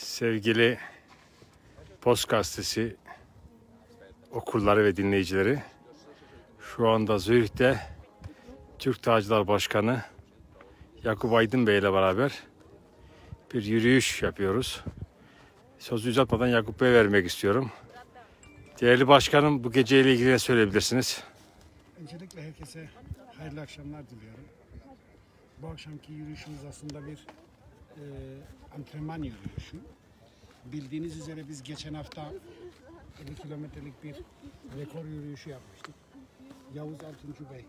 Sevgili Post Gazetesi okurları ve dinleyicileri, şu anda Zürih'te Türk Tağcılar Başkanı Yakup Aydın Bey ile beraber bir yürüyüş yapıyoruz. Sözü uzatmadan Yakup Bey'e vermek istiyorum. Değerli başkanım bu geceyle ilgili ne söyleyebilirsiniz? Öncelikle herkese hayırlı akşamlar diliyorum. Bu akşamki yürüyüşümüz aslında bir e, antrenman yürüyüşü. Bildiğiniz üzere biz geçen hafta 50 kilometrelik bir rekor yürüyüşü yapmıştık. Yavuz Altuncu Bey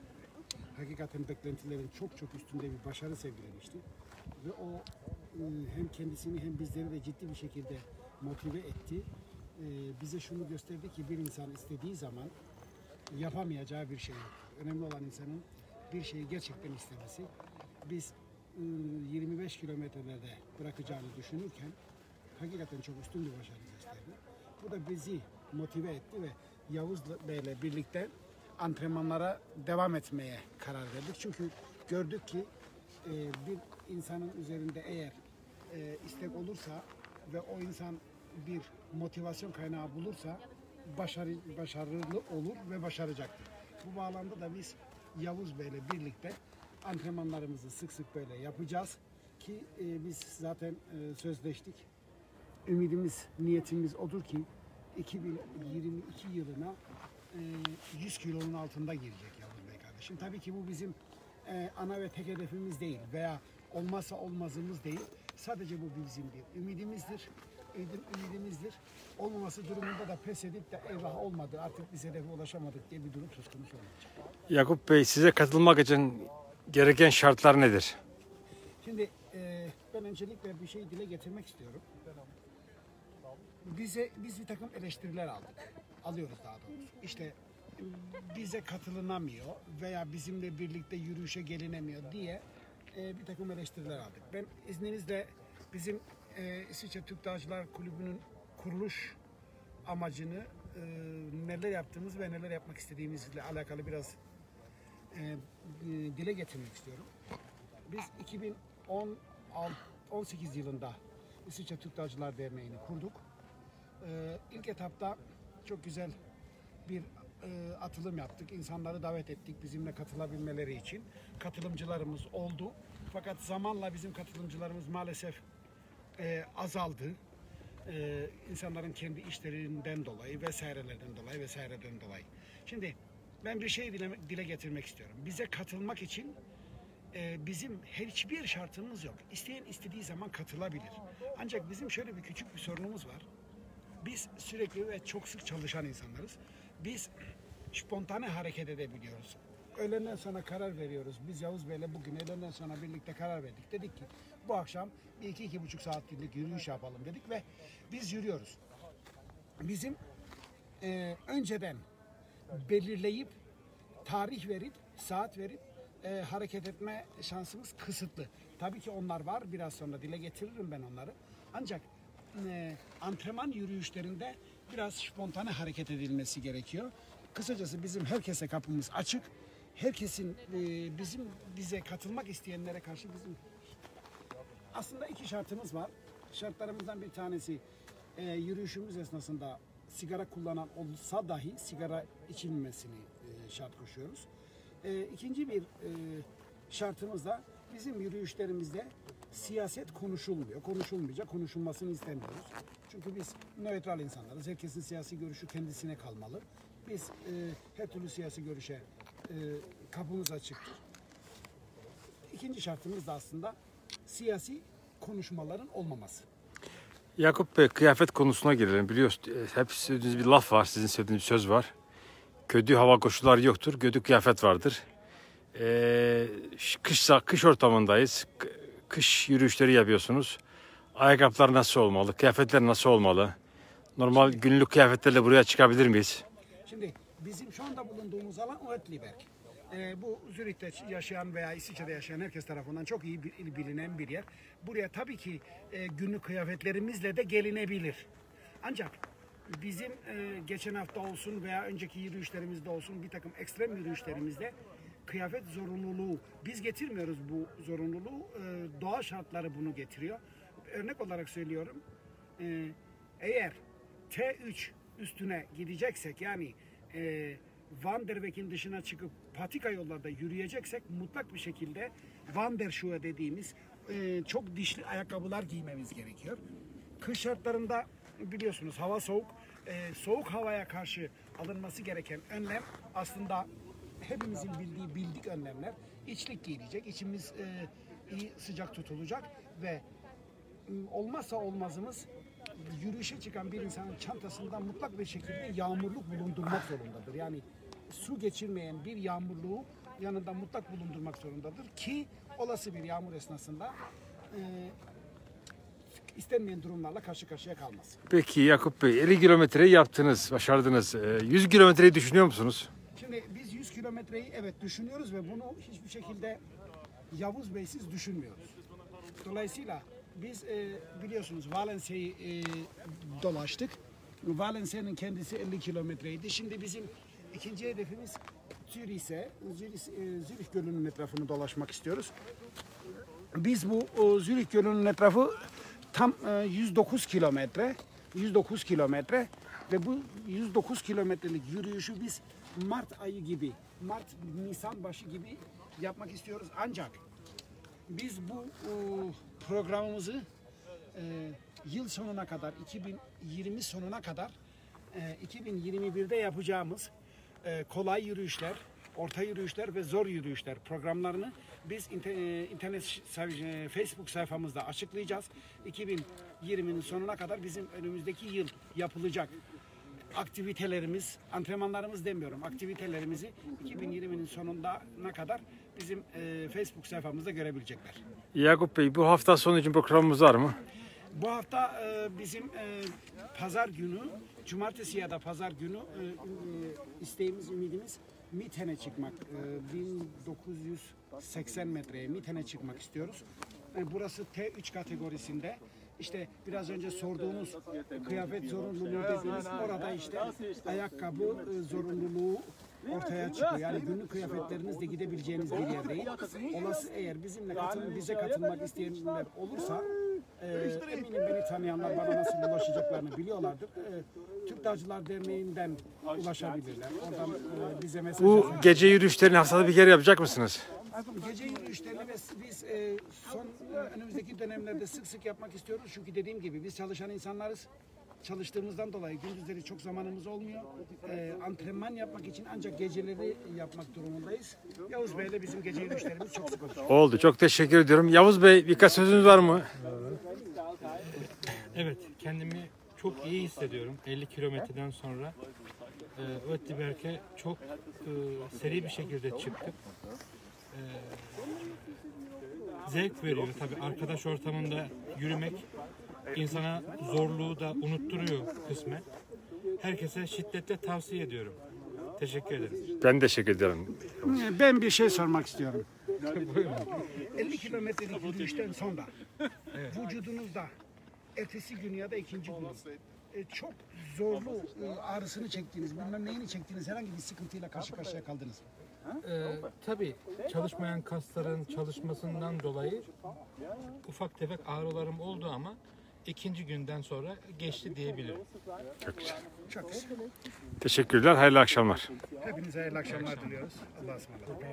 hakikaten beklentilerin çok çok üstünde bir başarı sergilemişti. Ve o e, hem kendisini hem bizleri de ciddi bir şekilde motive etti. E, bize şunu gösterdi ki bir insan istediği zaman yapamayacağı bir şey yok. Önemli olan insanın bir şeyi gerçekten istemesi. Biz 25 kilometrelerde bırakacağını düşünürken hakikaten çok üstün bir başarı gösterdi. Bu da bizi motive etti ve Yavuz Bey'le birlikte antrenmanlara devam etmeye karar verdik. Çünkü gördük ki e, bir insanın üzerinde eğer e, istek olursa ve o insan bir motivasyon kaynağı bulursa başarı, başarılı olur ve başaracaktır. Bu bağlamda da biz Yavuz Bey'le birlikte antrenmanlarımızı sık sık böyle yapacağız ki e, biz zaten e, sözleştik. Ümidimiz, niyetimiz odur ki 2022 yılına e, 100 kilonun altında girecek Yavuz Bey kardeşim. Tabii ki bu bizim e, ana ve tek hedefimiz değil veya olmazsa olmazımız değil. Sadece bu bizim bir ümidimizdir. Ümidim, ümidimizdir. Olmaması durumunda da pes edip de eyvah olmadı artık biz hedefe ulaşamadık diye bir durum söz konusu olmayacak. Yakup Bey size katılmak için gereken şartlar nedir? Şimdi e, ben öncelikle bir şey dile getirmek istiyorum. Bize biz bir takım eleştiriler aldık. Alıyoruz daha doğrusu. İşte bize katılınamıyor veya bizimle birlikte yürüyüşe gelinemiyor diye e, bir takım eleştiriler aldık. Ben izninizle bizim e, İsviçre Türk Dağcılar Kulübü'nün kuruluş amacını e, neler yaptığımız ve neler yapmak istediğimizle alakalı biraz e, e, dile getirmek istiyorum. Biz 2018 yılında İsviçre Türk Dağcılar Derneği'ni kurduk. Ee, ilk etapta çok güzel bir e, atılım yaptık. İnsanları davet ettik bizimle katılabilmeleri için. Katılımcılarımız oldu. Fakat zamanla bizim katılımcılarımız maalesef e, azaldı. E, insanların kendi işlerinden dolayı vesairelerden dolayı vesaireden dolayı. Şimdi ben bir şey dile, dile getirmek istiyorum. Bize katılmak için e, bizim her hiçbir şartımız yok. İsteyen istediği zaman katılabilir. Ancak bizim şöyle bir küçük bir sorunumuz var. Biz sürekli ve çok sık çalışan insanlarız. Biz spontane hareket edebiliyoruz. Öğlenden sonra karar veriyoruz. Biz Yavuz Bey'le bugün öğlenden sonra birlikte karar verdik. Dedik ki bu akşam bir iki, iki buçuk saatlik yürüyüş yapalım dedik ve biz yürüyoruz. Bizim e, önceden belirleyip tarih verip saat verip e, hareket etme şansımız kısıtlı. Tabii ki onlar var. Biraz sonra dile getiririm ben onları. Ancak e, antrenman yürüyüşlerinde biraz spontane hareket edilmesi gerekiyor. Kısacası bizim herkese kapımız açık. Herkesin e, bizim bize katılmak isteyenlere karşı bizim aslında iki şartımız var. Şartlarımızdan bir tanesi e, yürüyüşümüz esnasında sigara kullanan olsa dahi sigara içilmemesini e, şart koşuyoruz. E, ikinci bir e, şartımız da bizim yürüyüşlerimizde siyaset konuşulmuyor. Konuşulmayacak, konuşulmasını istemiyoruz. Çünkü biz nötral insanlarız. Herkesin siyasi görüşü kendisine kalmalı. Biz e, her türlü siyasi görüşe e, kapımız açıktır. İkinci şartımız da aslında siyasi konuşmaların olmaması. Yakup Bey kıyafet konusuna girelim. Biliyorsun hep söylediğiniz bir laf var, sizin söylediğiniz bir söz var. Kötü hava koşulları yoktur, kötü kıyafet vardır. Ee, kış, kış ortamındayız. Kış yürüyüşleri yapıyorsunuz. Ayakkabılar nasıl olmalı? Kıyafetler nasıl olmalı? Normal günlük kıyafetlerle buraya çıkabilir miyiz? Şimdi bizim şu anda bulunduğumuz alan Oetliberg. Ee, bu Zürih'te yaşayan veya İsviçre'de yaşayan herkes tarafından çok iyi bil- bilinen bir yer. Buraya tabii ki e, günlük kıyafetlerimizle de gelinebilir. Ancak bizim e, geçen hafta olsun veya önceki yürüyüşlerimizde olsun bir takım ekstrem yürüyüşlerimizde kıyafet zorunluluğu biz getirmiyoruz bu zorunluluğu. E, doğa şartları bunu getiriyor. Örnek olarak söylüyorum. e, eğer T3 üstüne gideceksek yani e, Van der Weg'in dışına çıkıp patika yollarda yürüyeceksek mutlak bir şekilde Van der Schuhe dediğimiz e, çok dişli ayakkabılar giymemiz gerekiyor. Kış şartlarında biliyorsunuz hava soğuk. E, soğuk havaya karşı alınması gereken önlem aslında hepimizin bildiği bildik önlemler. İçlik giyilecek, içimiz e, iyi sıcak tutulacak ve olmazsa olmazımız yürüyüşe çıkan bir insanın çantasında mutlak bir şekilde yağmurluk bulundurmak zorundadır. Yani su geçirmeyen bir yağmurluğu yanında mutlak bulundurmak zorundadır ki olası bir yağmur esnasında e, istenmeyen durumlarla karşı karşıya kalmasın. Peki Yakup Bey 50 kilometreyi yaptınız, başardınız. Ee, 100 kilometreyi düşünüyor musunuz? Şimdi biz 100 kilometreyi evet düşünüyoruz ve bunu hiçbir şekilde Yavuz Bey'siz düşünmüyoruz. Dolayısıyla biz e, biliyorsunuz Valencia'yı e, dolaştık. Valencia'nın kendisi 50 kilometreydi. Şimdi bizim ikinci hedefimiz Zürih'se Zürih, e, Zürih Gölü'nün etrafını dolaşmak istiyoruz. Biz bu o, Zürih Gölü'nün etrafı tam e, 109 kilometre. 109 kilometre ve bu 109 kilometrelik yürüyüşü biz Mart ayı gibi, Mart Nisan başı gibi yapmak istiyoruz. Ancak biz bu e, programımızı e, yıl sonuna kadar 2020 sonuna kadar e, 2021'de yapacağımız e, kolay yürüyüşler, orta yürüyüşler ve zor yürüyüşler programlarını biz e, internet e, Facebook sayfamızda açıklayacağız. 2020'nin sonuna kadar bizim önümüzdeki yıl yapılacak aktivitelerimiz, antrenmanlarımız demiyorum, aktivitelerimizi 2020'nin sonuna kadar bizim Facebook sayfamızda görebilecekler. Yakup Bey bu hafta sonu için programımız var mı? Bu hafta e, bizim e, pazar günü, cumartesi ya da pazar günü e, e, isteğimiz, ümidimiz Miten'e çıkmak. E, 1980 metreye Miten'e çıkmak istiyoruz. E, burası T3 kategorisinde. İşte biraz önce sorduğunuz kıyafet zorunluluğu dediğiniz orada işte ayakkabı e, zorunluluğu ortaya çıkıyor. Yani günlük kıyafetlerinizle gidebileceğiniz bir yer değil. Olası eğer bizimle katıl bize katılmak isteyenler olursa e, eminim beni tanıyanlar bana nasıl ulaşacaklarını biliyorlardır. E, Türk Dağcılar Derneği'nden ulaşabilirler. Oradan e, bize mesaj Bu yazabilirler. gece yürüyüşlerini haftada bir kere yapacak mısınız? Gece yürüyüşlerini ve biz e, son e, önümüzdeki dönemlerde sık sık yapmak istiyoruz. Çünkü dediğim gibi biz çalışan insanlarız. Çalıştığımızdan dolayı gündüzleri çok zamanımız olmuyor. E, antrenman yapmak için ancak geceleri yapmak durumundayız. Yavuz Bey'le bizim gece yürüyüşlerimiz çok sık oluyor. Oldu. Çok teşekkür ediyorum. Yavuz Bey birkaç sözünüz var mı? Evet, kendimi çok iyi hissediyorum 50 kilometreden sonra. E, Öttiberk'e çok e, seri bir şekilde çıktık. E, zevk veriyor tabii arkadaş ortamında yürümek insana zorluğu da unutturuyor kısmen. Herkese şiddetle tavsiye ediyorum. Teşekkür ederim. Ben teşekkür ederim. Ben bir şey sormak istiyorum. 50 kilometrelik yürüyüşten sonra vücudunuzda ertesi gün ya da ikinci gün e, çok zorlu e, ağrısını çektiğiniz, bilmem neyini çektiğiniz herhangi bir sıkıntıyla karşı karşıya kaldınız mı? Ee, tabii çalışmayan kasların çalışmasından dolayı ufak tefek ağrılarım oldu ama ikinci günden sonra geçti diyebilirim. Çok güzel. Çok güzel. Teşekkürler. Hayırlı akşamlar. Hepinize hayırlı akşamlar diliyoruz. Allah'a ısmarladık.